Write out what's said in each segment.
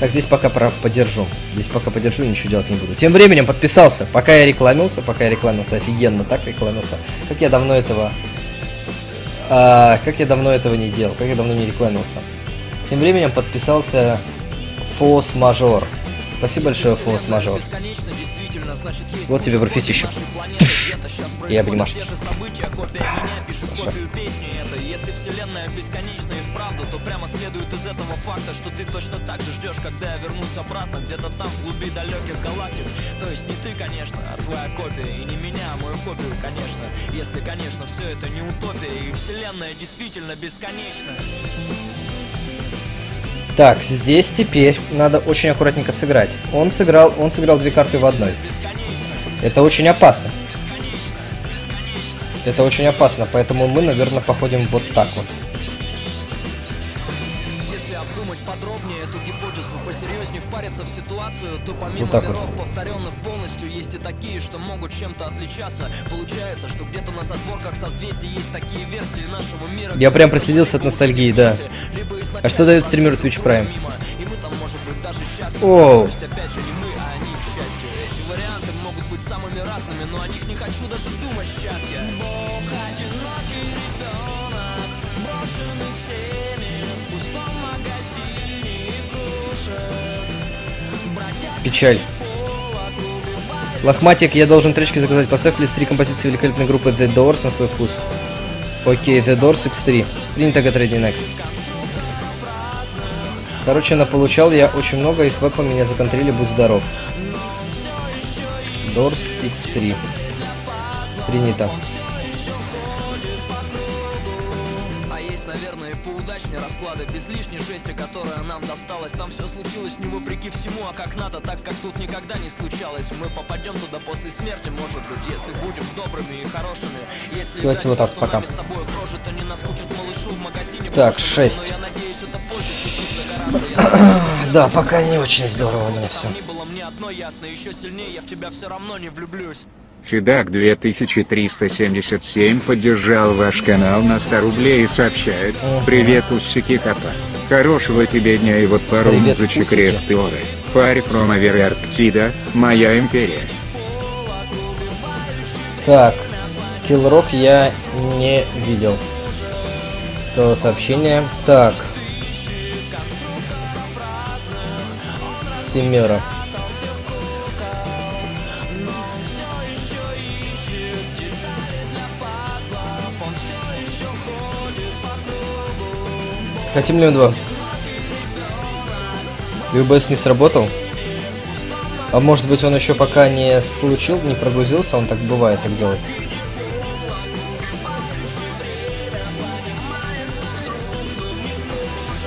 Так, здесь пока подержу. Здесь пока подержу, ничего делать не буду. Тем временем подписался. Пока я рекламился, пока я рекламился, офигенно так рекламился. Как я давно этого... А, как я давно этого не делал, как я давно не рекламился. Тем временем подписался Фос Мажор. Спасибо большое, Фос Мажор. Вот тебе профессия еще. Я обнимашь. Хорошо. Вселенная бесконечна и вправду, то прямо следует из этого факта, что ты точно так же ждешь, когда я вернусь обратно, где-то там, в глуби далеких галактик. То есть не ты, конечно, а твоя копия, и не меня, а мою копию, конечно. Если, конечно, все это не утопия, и вселенная действительно бесконечна. Так, здесь теперь надо очень аккуратненько сыграть. Он сыграл, он сыграл две карты в одной. Это очень опасно. Это очень опасно, поэтому мы, наверное, походим вот так вот. Подробнее эту гипотезу, посерьезнее впариться в ситуацию, то помимо вот миров, вот. повторенных полностью, есть и такие, что могут чем-то отличаться. Получается, что где-то на задворках созвездий есть такие версии нашего мира. Я прям проследился от ностальгии, да. А что дает стример Twitch Prime? Оу. Печаль. Лохматик, я должен тречки заказать. Поставь плюс 3 композиции великолепной группы The Doors на свой вкус. Окей, The Doors X3. Принято ready next. Короче, на получал я очень много, и с меня законтрили, будь здоров. Doors X3. Принято. Расклады Без лишней жести, которая нам досталась. Там все случилось не вопреки всему, а как надо Так, как тут никогда не случалось. Мы попадем туда после смерти, может быть Если будем добрыми и хорошими. Если Давайте вот так, пока. Так, 6 Да, пока не очень здорово у меня все мне одно ясно, еще сильнее я в тебя все равно не влюблюсь Фидак 2377 поддержал ваш канал на 100 рублей и сообщает «Привет, Уссики Капа». Хорошего тебе дня и вот пару музычек Рефторы. Фари from Арктида, моя империя. Так, Киллрок я не видел. То сообщение. Так. Семера. Хотим ли 2? UBS не сработал? А может быть он еще пока не случил, не прогрузился, он так бывает, так делает.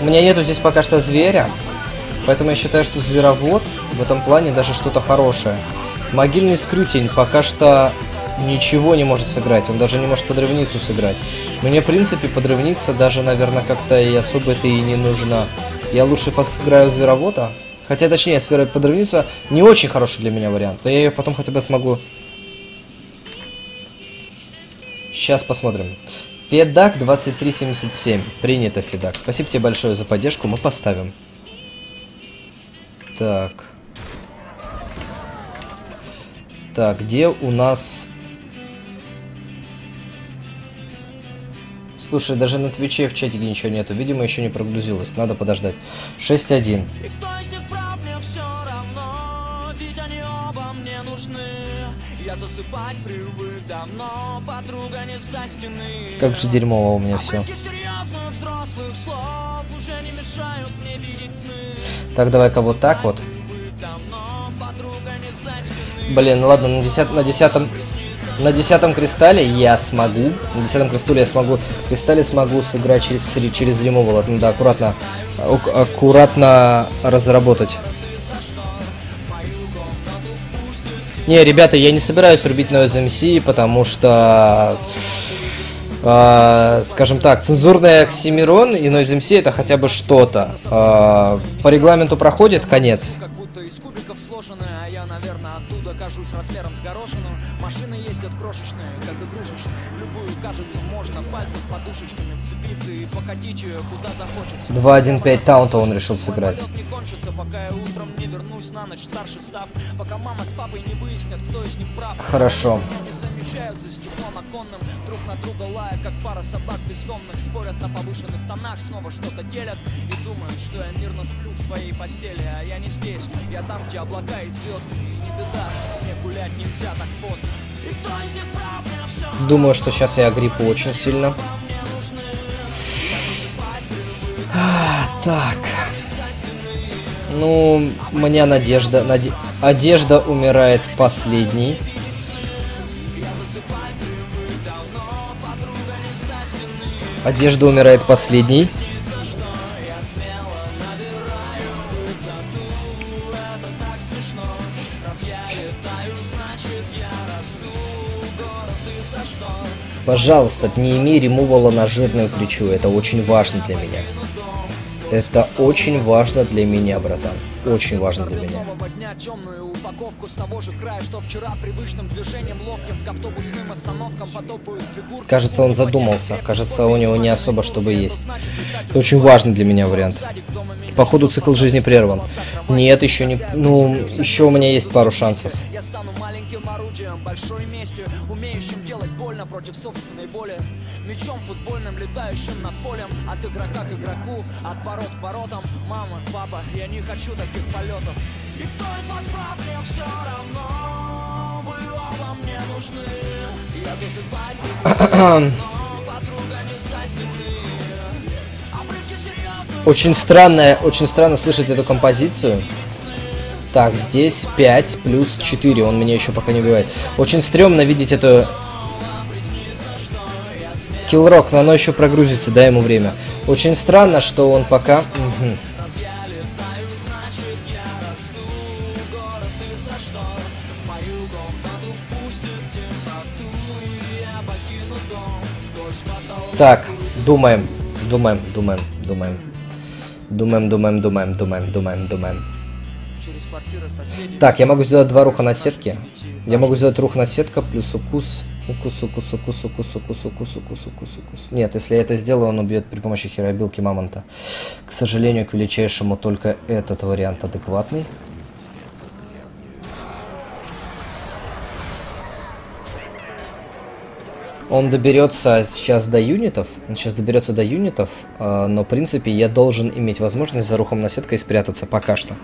У меня нету здесь пока что зверя, поэтому я считаю, что зверовод в этом плане даже что-то хорошее. Могильный скрютень пока что ничего не может сыграть, он даже не может подрывницу сыграть. Мне, в принципе, подрывница даже, наверное, как-то и особо это и не нужна. Я лучше посыграю зверовода. Хотя, точнее, сфера подрывница не очень хороший для меня вариант. Но я ее потом хотя бы смогу... Сейчас посмотрим. Федак 2377. Принято, Федак. Спасибо тебе большое за поддержку. Мы поставим. Так. Так, где у нас Слушай, даже на Твиче в чатике ничего нету. Видимо, еще не прогрузилось. Надо подождать. 6-1. Как же дерьмово у меня все. Так, давай-ка вот так вот. Блин, ладно, на, десят, на десятом на десятом кристалле я смогу, на десятом кристалле я смогу, кристалле смогу сыграть через, через ремовал. Надо аккуратно, аккуратно разработать. Не, ребята, я не собираюсь рубить Noise MC, потому что, э, скажем так, цензурный Оксимирон и Noise MC это хотя бы что-то. Э, по регламенту проходит конец. Кубиков сложены, а я, наверное, оттуда кажусь размером с горошину. Машины ездят крошечные, как игрушечные. Любую, кажется, можно пальцев подушечками вцепиться и покатить ее куда захочется. 2-1-5 таунта он решил сыграть. не кончится, пока я утром не вернусь на ночь старший став. Пока мама с папой не выяснят, кто из них прав. Хорошо. Не замечаются стеклом оконным, друг на друга лая, как пара собак бездомных. Спорят на повышенных тонах, снова что-то делят и думают, что я мирно сплю в своей постели, а я не здесь. Я там, где облака и звезды, и не беда, мне гулять нельзя так поздно. Мне Думаю, что сейчас я гриппу очень сильно. А, так. Ну, меня надежда. наде- Одежда умирает последней. Одежда умирает последней. Пожалуйста, не имей ремувала на жирную кричу. Это очень важно для меня. Это очень важно для меня, братан. Очень важно для меня. нового дня темную упаковку с того же края, что вчера привычным движением ловким к автобусным остановкам потопают фигурки. Кажется, он задумался. Кажется, у него не особо чтобы есть. Это очень важный для меня вариант. Походу, цикл жизни прерван. Нет, еще не... Ну, еще у меня есть пару шансов. Я стану маленьким орудием большой мести, умеющим делать больно против собственной боли. Мечом футбольным, летающим над полем, от игрока к игроку, от ворот к воротам. Мама, папа, я не хочу таких полетов. И кто из вас прав, мне все равно. Вы оба мне нужны. Я засыпать Очень странно, очень странно слышать эту композицию. Так, здесь 5 плюс 4, он меня еще пока не убивает. Очень стрёмно видеть эту... Киллрок, но оно еще прогрузится, дай ему время. Очень странно, что он пока... Мгм. Так, думаем, думаем, думаем, думаем. Думаем, думаем, думаем, думаем, думаем, думаем. Так, я могу сделать два руха на сетке. Я могу сделать рух на сетка плюс укус. Укус, укус, укус, укус, укус, укус, укус, укус, укус. Нет, если я это сделаю, он убьет при помощи херобилки мамонта. К сожалению, к величайшему только этот вариант адекватный. Он доберется сейчас до юнитов. Он сейчас доберется до юнитов, э, но в принципе я должен иметь возможность за рухом на сеткой спрятаться пока что.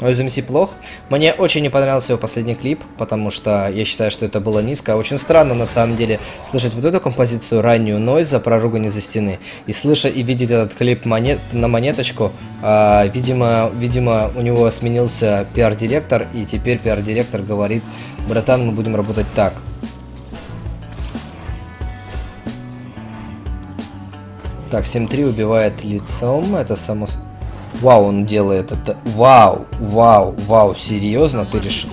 Но из MC плох. Мне очень не понравился его последний клип, потому что я считаю, что это было низко. Очень странно, на самом деле, слышать вот эту композицию раннюю Нойза про ругань из-за стены. И слышать и видеть этот клип монет, на монеточку. а, видимо, видимо, у него сменился пиар-директор, и теперь пиар-директор говорит, братан, мы будем работать так. Так, 7-3 убивает лицом, это само... Вау, он делает это. Вау, вау, вау, серьезно, ты решил?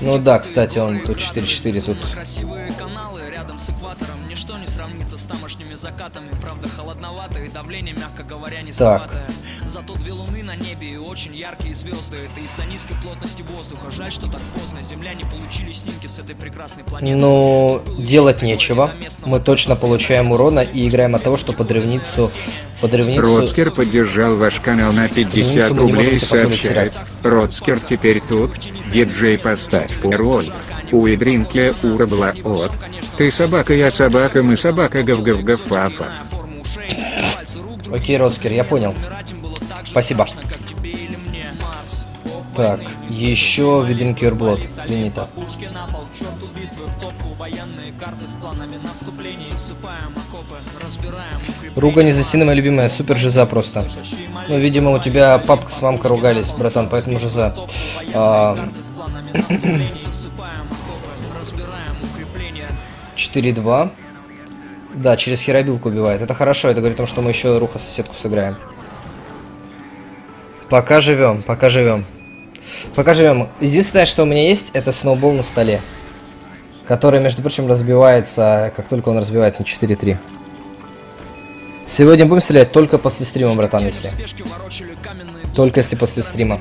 Ну да, кстати, он тут красной 4-4, тут... песни. Красивые каналы рядом с экватором Ничто не сравнится с тамошними закатами Правда холодновато и давление, мягко говоря, не Так. Зато две луны на небе и очень яркие звезды Это из-за низкой плотности воздуха Жаль, что так поздно Земляне получили снимки с этой прекрасной планеты Ну, делать нечего. Мы точно получаем урона и играем от того, что под древницу... Родскер поддержал ваш канал на 50 рублей и сообщает. Родскер теперь тут. Диджей поставь Рольф. Уи дринке урабла от. Ты собака, я собака, мы собака гав гав гав фафа. Окей, Родскер, я понял. Спасибо. Так, еще Виден Кюрблот, Ленита. Ругань за стены, моя любимая, супер жиза просто. Ну, видимо, у тебя папка с мамкой ругались, братан, поэтому жиза. А... 4-2. Да, через херобилку убивает. Это хорошо, это говорит о том, что мы еще руха соседку сыграем. Пока живем, пока живем. Пока живем. Единственное, что у меня есть, это сноубол на столе. Который, между прочим, разбивается, как только он разбивает на 4-3. Сегодня будем стрелять только после стрима, братан, если. Только если после стрима.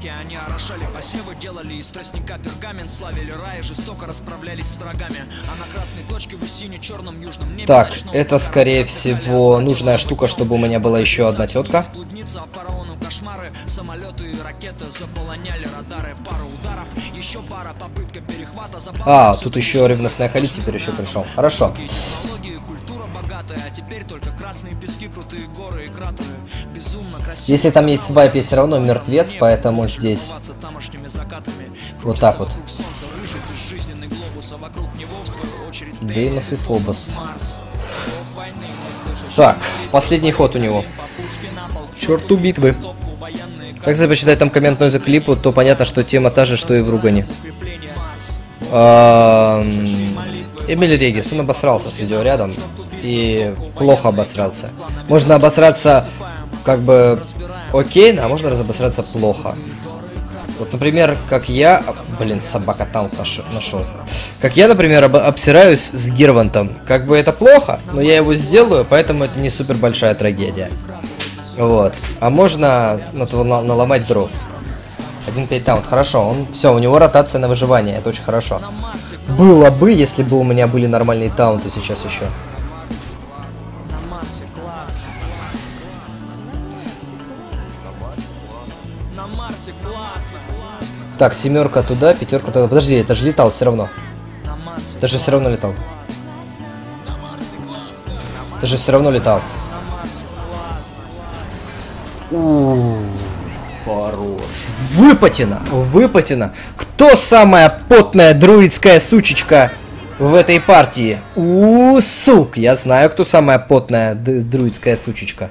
Шутка, тут нельзя не уложиться в сроки. Они орошали посевы, делали из тростника пергамент, славили рай, жестоко расправлялись с врагами. А на красной точке в сине-черном южном небе Так, это скорее всего нужная штука, чтобы у меня была еще одна тетка. Кошмары, самолеты и ракеты заполоняли радары, пара ударов, еще пара попытка перехвата. А, тут еще ревностная Кали теперь еще пришел. Хорошо богатая, а теперь только красные пески, крутые горы и кратеры. Безумно красиво. Если там есть свайп, я все равно мертвец, поэтому здесь вот так вот. Деймос и Фобос. Так, последний ход у него. Черту битвы. Так, если почитать там комментную за клипу, то понятно, что тема та же, что и в Ругане. Эмиль Регис, он обосрался с видеорядом и плохо обосрался. Можно обосраться как бы окей, а можно разобосраться плохо. Вот, например, как я... Блин, собака там нашел. Как я, например, об обсираюсь с Гирвантом. Как бы это плохо, но я его сделаю, поэтому это не супер большая трагедия. Вот. А можно ну, наломать дров. 1-5 таунт, хорошо. Он, все, у него ротация на выживание, это очень хорошо. Было бы, если бы у меня были нормальные таунты сейчас еще. Так, семерка туда, пятерка туда. Подожди, это же летал все равно. Это же все равно летал. Это же все равно летал. Хорош. Выпотено, выпотено. Кто самая потная друидская сучечка в этой партии? У, сук, я знаю, кто самая потная друидская сучечка.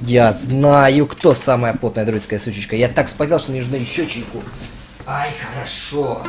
Я знаю, кто самая потная друидская сучечка. Я так спотел, что мне нужно еще чайку. Ай, хорошо.